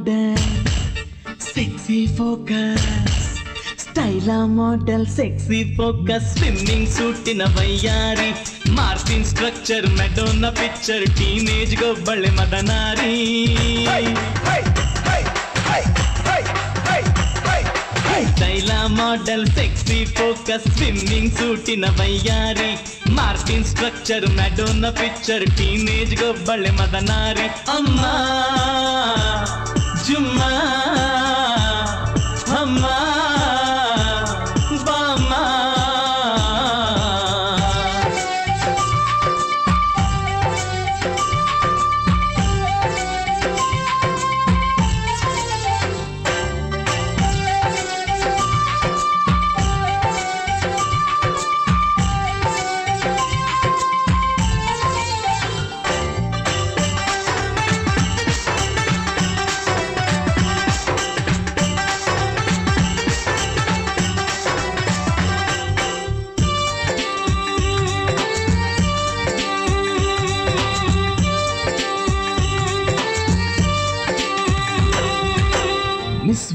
model sexy focus స్టైలా model sexy focus swimming suit ఇన వయ్యారి Martin structure Madonna picture teenage గొబ్బళ్ళి మదనారి స్టైలా model sexy focus swimming suit ఇన వయ్యారి Martin structure Madonna picture teenage గొబ్బళ్ళి మదనారి అమ్మా जुम्मा हमारा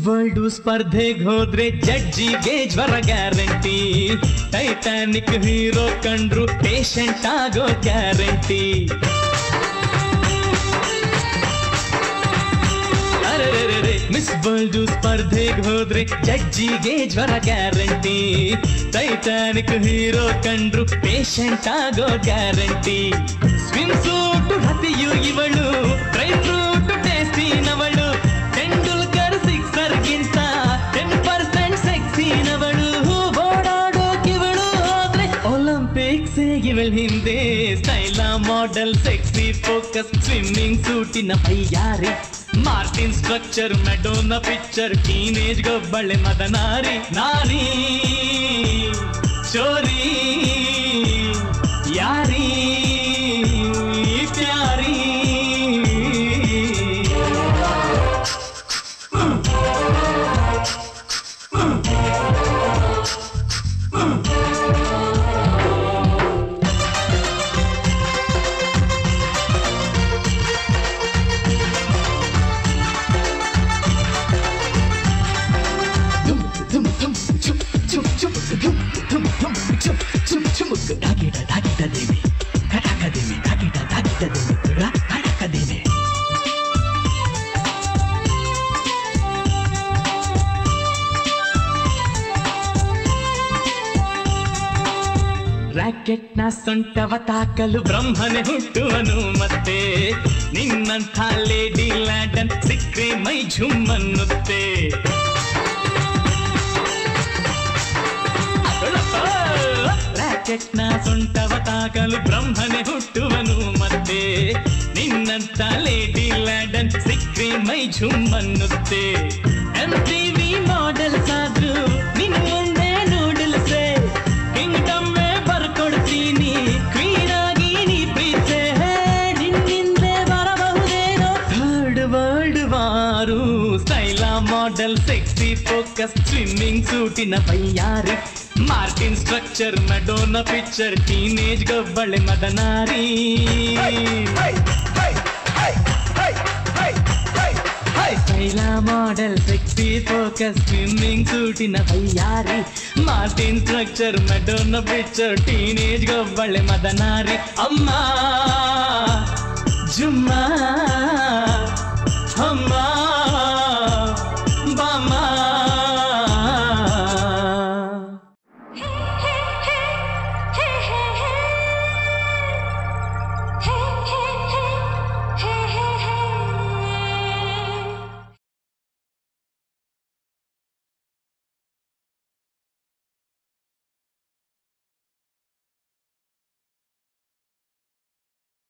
ವರ್ಲ್ಡ್ ಸ್ಪರ್ಧೆಗೆ ಹೋದ್ರೆ ಜಡ್ಜಿಗೆ ಜ್ವರ ಗ್ಯಾರಂಟಿ ಟೈಟಾನಿಕ್ ಹೀರೋ ಕಂಡ್ರು ಪೇಷಂಟ್ ಆಗೋ ಗ್ಯಾರಂಟಿ ಮಿಸ್ ವರ್ಲ್ಡ್ ಸ್ಪರ್ಧೆಗೆ ಹೋದ್ರೆ ಜಡ್ಜಿಗೆ ಜ್ವರ ಗ್ಯಾರಂಟಿ ಟೈಟಾನಿಕ್ ಹೀರೋ ಕಂಡ್ರು ಪೇಷಂಟ್ ಆಗೋ ಗ್ಯಾರಂಟಿ ಸ್ವಿಮ್ ಸೂಟ್ ಹತಿಯು ಇವಳು ಇವಳ ಹಿಂದೆ ಸ್ಟೈಲ model sexy focus swimming ಸೂಟಿನ ಬೈಯಾರಿ Martin structure Madonna picture teenage ಗೊಬ್ಬಳೆ ಮದನಾರಿ ನಾರಿ ಚೋರಿ ರಾಕೆಟ್ ನ ಸೊಂಟವ ತಾಕಲು ಬ್ರಹ್ಮನೆ ಹುಟ್ಟುವನು ಮತ್ತೆ ನಿನ್ನಂಥ ಲೇಡಿ ಲ್ಯಾಂಡನ್ ಸಿಕ್ಕರೆ ಮೈ ಝುಮ್ಮನ್ನುತ್ತೆ ರಾಕೆಟ್ ನ ಸೊಂಟವ ತಾಕಲು ಬ್ರಹ್ಮನೆ ಹುಟ್ಟುವನು ಮತ್ತೆ ನಿನ್ನಂಥ ಲೇಡಿ ಲ್ಯಾಂಡನ್ ಸಿಕ್ಕರೆ ಮೈ ಝುಮ್ಮನ್ನುತ್ತೆ ಎಂ ವಿ ಮಾಡೆಲ್ಸ್ ಆದ್ರೂ स्टैला model sexy focus swimming suit पैयारी Martin structure Madonna picture teenage गब्बले मदनारी स्टैला model sexy focus swimming suit पैयारी Martin structure Madonna picture teenage गब्बले मदनारी अम्मा जुम्मा